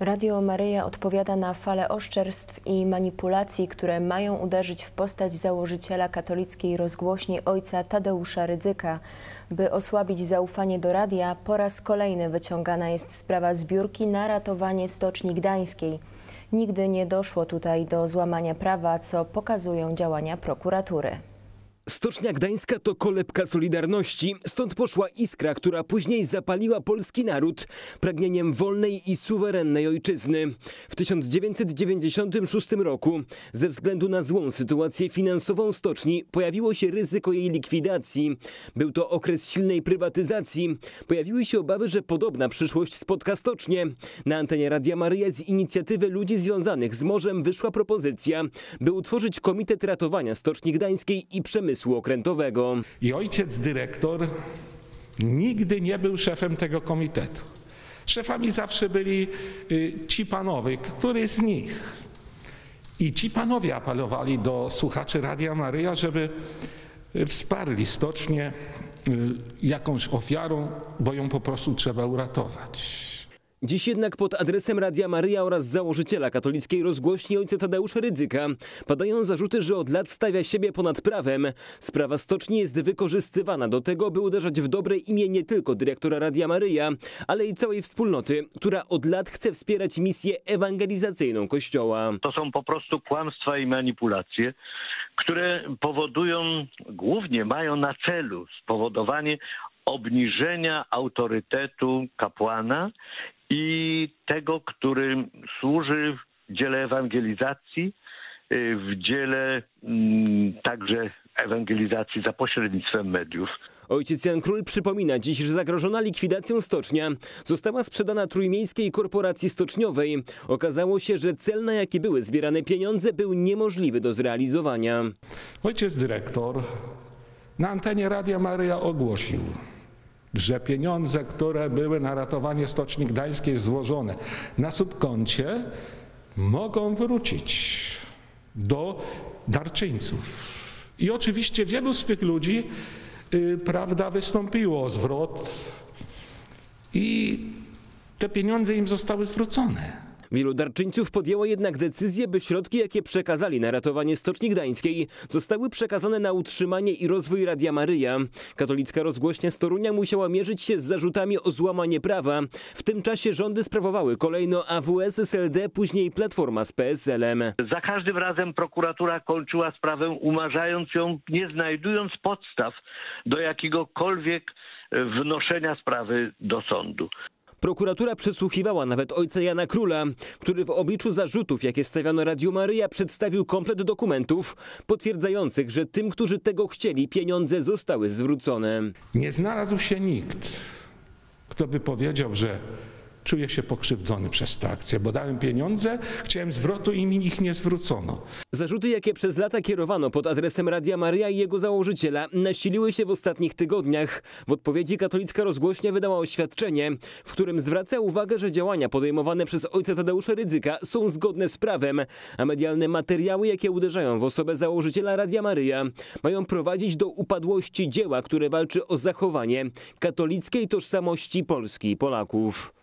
Radio Maryja odpowiada na fale oszczerstw i manipulacji, które mają uderzyć w postać założyciela katolickiej rozgłośni ojca Tadeusza Rydzyka. By osłabić zaufanie do radia, po raz kolejny wyciągana jest sprawa zbiórki na ratowanie Stoczni Gdańskiej. Nigdy nie doszło tutaj do złamania prawa, co pokazują działania prokuratury. Stocznia Gdańska to kolebka Solidarności, stąd poszła iskra, która później zapaliła polski naród pragnieniem wolnej i suwerennej ojczyzny. W 1996 roku ze względu na złą sytuację finansową stoczni pojawiło się ryzyko jej likwidacji. Był to okres silnej prywatyzacji. Pojawiły się obawy, że podobna przyszłość spotka stocznię. Na antenie Radia Maryja z inicjatywy ludzi związanych z morzem wyszła propozycja, by utworzyć Komitet Ratowania Stoczni Gdańskiej i Przemysłu przemysłu okrętowego. I ojciec dyrektor nigdy nie był szefem tego komitetu. Szefami zawsze byli y, ci panowie, który z nich. I ci panowie apelowali do słuchaczy Radia Maryja, żeby y, wsparli stocznie y, jakąś ofiarą, bo ją po prostu trzeba uratować. Dziś jednak pod adresem Radia Maryja oraz założyciela katolickiej rozgłośni ojca Tadeusza Rydzyka padają zarzuty, że od lat stawia siebie ponad prawem. Sprawa stoczni jest wykorzystywana do tego, by uderzać w dobre imię nie tylko dyrektora Radia Maryja, ale i całej wspólnoty, która od lat chce wspierać misję ewangelizacyjną Kościoła. To są po prostu kłamstwa i manipulacje, które powodują, głównie mają na celu spowodowanie obniżenia autorytetu kapłana i tego, który służy w dziele ewangelizacji, y, w dziele mm, także ewangelizacji za pośrednictwem mediów. Ojciec Jan Król przypomina dziś, że zagrożona likwidacją stocznia została sprzedana Trójmiejskiej Korporacji Stoczniowej. Okazało się, że cel, na jaki były zbierane pieniądze, był niemożliwy do zrealizowania. Ojciec dyrektor na antenie Radia Maryja ogłosił, że pieniądze, które były na ratowanie Stoczni Gdańskiej złożone na subkoncie, mogą wrócić do darczyńców. I oczywiście wielu z tych ludzi, yy, prawda, wystąpiło o zwrot i te pieniądze im zostały zwrócone. Wielu darczyńców podjęło jednak decyzję, by środki, jakie przekazali na ratowanie Stoczni Gdańskiej, zostały przekazane na utrzymanie i rozwój Radia Maryja. Katolicka rozgłośnia z Torunia musiała mierzyć się z zarzutami o złamanie prawa. W tym czasie rządy sprawowały kolejno AWS, SLD, później Platforma z PSL-em. Za każdym razem prokuratura kończyła sprawę, umarzając ją, nie znajdując podstaw do jakiegokolwiek wnoszenia sprawy do sądu. Prokuratura przesłuchiwała nawet ojca Jana Króla, który w obliczu zarzutów, jakie stawiano Radiu Maryja, przedstawił komplet dokumentów potwierdzających, że tym, którzy tego chcieli, pieniądze zostały zwrócone. Nie znalazł się nikt, kto by powiedział, że czuję się pokrzywdzony przez tę akcję, bo dałem pieniądze, chciałem zwrotu i mi ich nie zwrócono. Zarzuty, jakie przez lata kierowano pod adresem Radia Maria i jego założyciela, nasiliły się w ostatnich tygodniach. W odpowiedzi katolicka rozgłośnia wydała oświadczenie, w którym zwraca uwagę, że działania podejmowane przez ojca Tadeusza Rydzyka są zgodne z prawem, a medialne materiały, jakie uderzają w osobę założyciela Radia Maryja, mają prowadzić do upadłości dzieła, które walczy o zachowanie katolickiej tożsamości Polski i Polaków.